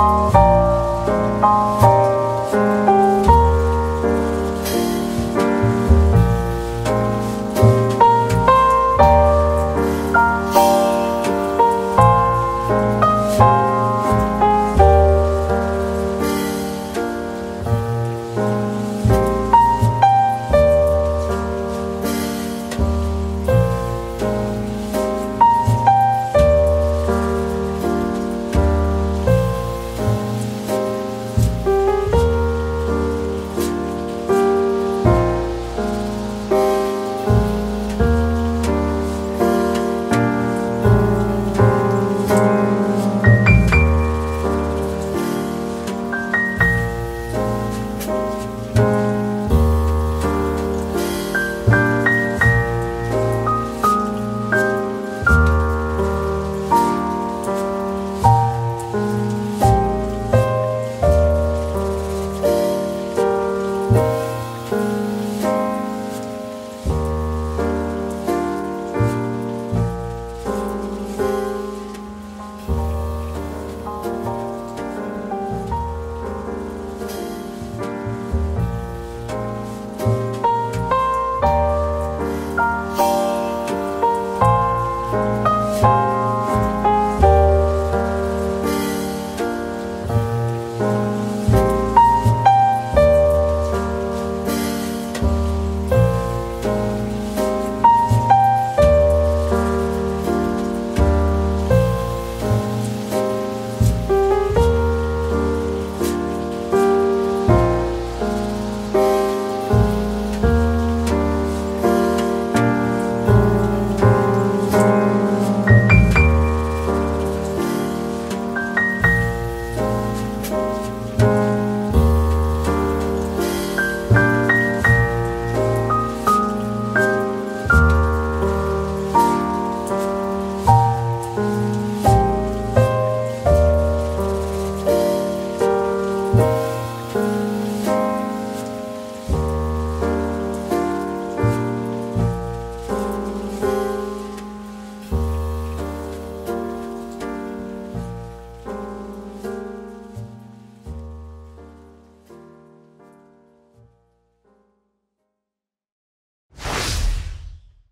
you